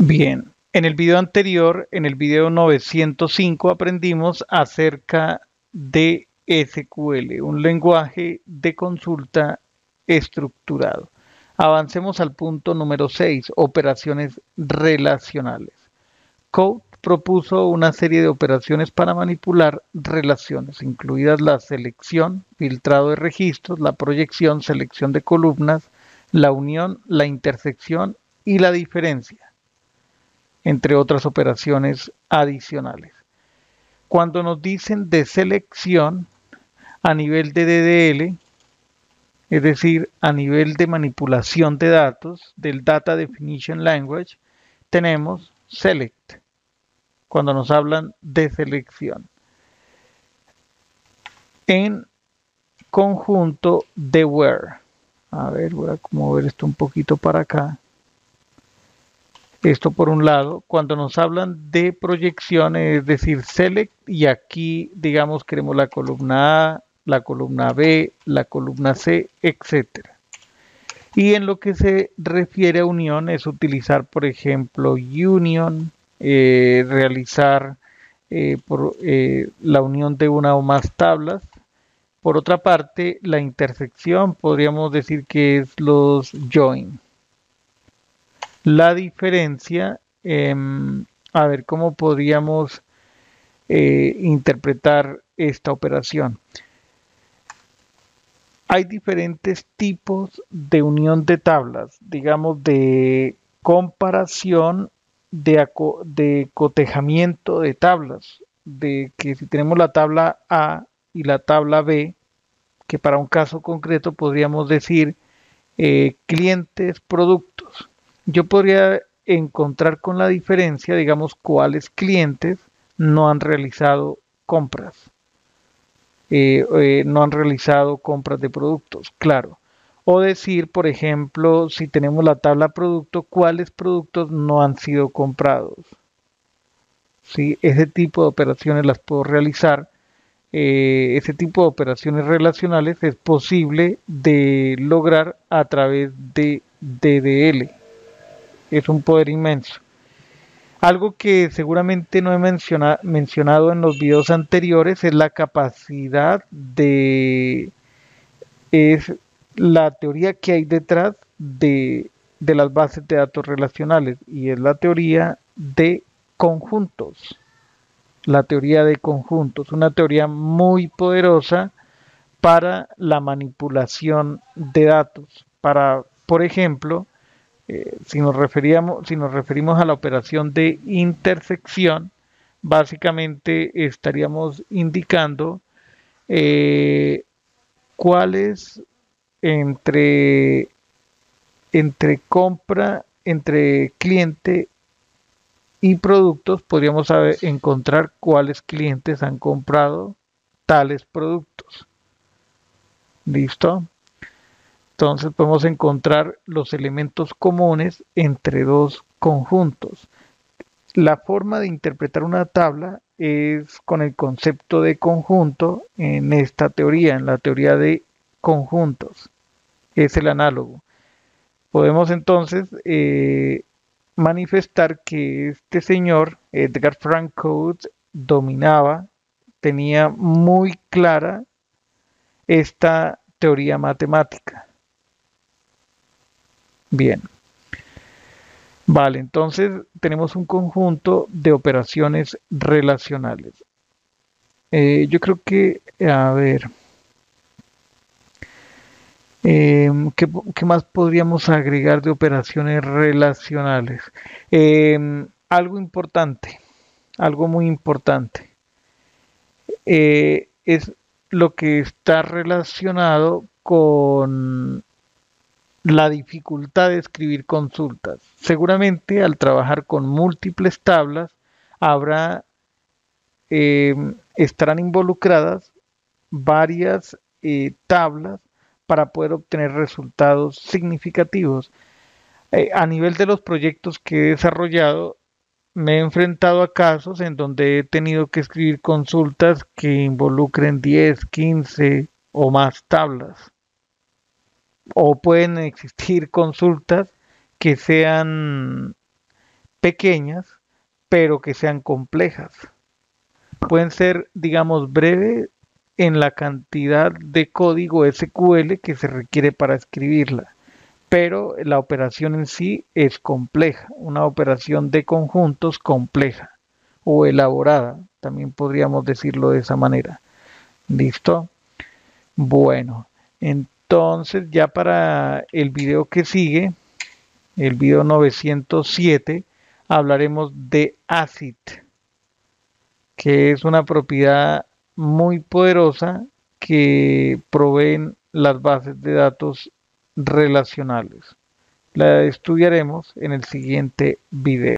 Bien, en el video anterior, en el video 905, aprendimos acerca de SQL, un lenguaje de consulta estructurado. Avancemos al punto número 6, operaciones relacionales. Code propuso una serie de operaciones para manipular relaciones, incluidas la selección, filtrado de registros, la proyección, selección de columnas, la unión, la intersección y la diferencia entre otras operaciones adicionales. Cuando nos dicen de selección a nivel de DDL, es decir, a nivel de manipulación de datos del Data Definition Language, tenemos select, cuando nos hablan de selección. En conjunto de where. A ver, voy a mover esto un poquito para acá. Esto por un lado, cuando nos hablan de proyecciones, es decir, select, y aquí, digamos, queremos la columna A, la columna B, la columna C, etcétera. Y en lo que se refiere a unión es utilizar, por ejemplo, union, eh, realizar eh, eh, la unión de una o más tablas. Por otra parte, la intersección podríamos decir que es los join. La diferencia, em, a ver cómo podríamos eh, interpretar esta operación. Hay diferentes tipos de unión de tablas, digamos de comparación de, de cotejamiento de tablas, de que si tenemos la tabla A y la tabla B, que para un caso concreto podríamos decir eh, clientes, productos yo podría encontrar con la diferencia, digamos, cuáles clientes no han realizado compras. Eh, eh, no han realizado compras de productos, claro. O decir, por ejemplo, si tenemos la tabla producto, cuáles productos no han sido comprados. ¿Sí? Ese tipo de operaciones las puedo realizar. Eh, ese tipo de operaciones relacionales es posible de lograr a través de DDL es un poder inmenso. Algo que seguramente no he mencionado en los videos anteriores es la capacidad de... es la teoría que hay detrás de, de las bases de datos relacionales y es la teoría de conjuntos. La teoría de conjuntos, una teoría muy poderosa para la manipulación de datos. Para, por ejemplo, eh, si, nos referíamos, si nos referimos a la operación de intersección, básicamente estaríamos indicando eh, cuáles entre, entre compra, entre cliente y productos, podríamos encontrar cuáles clientes han comprado tales productos. ¿Listo? Entonces podemos encontrar los elementos comunes entre dos conjuntos. La forma de interpretar una tabla es con el concepto de conjunto en esta teoría, en la teoría de conjuntos. Es el análogo. Podemos entonces eh, manifestar que este señor, Edgar Frank Coates, dominaba, tenía muy clara esta teoría matemática. Bien. Vale, entonces tenemos un conjunto de operaciones relacionales. Eh, yo creo que, a ver, em, ¿qué, más podríamos agregar de operaciones relacionales? Em, algo importante, algo muy importante, eh, es lo que está relacionado con la dificultad de escribir consultas. Seguramente al trabajar con múltiples tablas habrá em, estarán involucradas varias eh, tablas para poder obtener resultados significativos. Eh, a nivel de los proyectos que he desarrollado, me he enfrentado a casos en donde he tenido que escribir consultas que involucren 10, 15 o más tablas o pueden existir consultas que sean pequeñas, pero que sean complejas. Pueden ser, digamos, breves en la cantidad de código SQL que se requiere para escribirla, pero la operación en sí es compleja, una operación de conjuntos compleja o elaborada, también podríamos decirlo de esa manera. ¿Listo? Bueno, entonces ya para el video que sigue, el video 907, hablaremos de ACID, que es una propiedad muy poderosa que proveen las bases de datos relacionales. La estudiaremos en el siguiente video.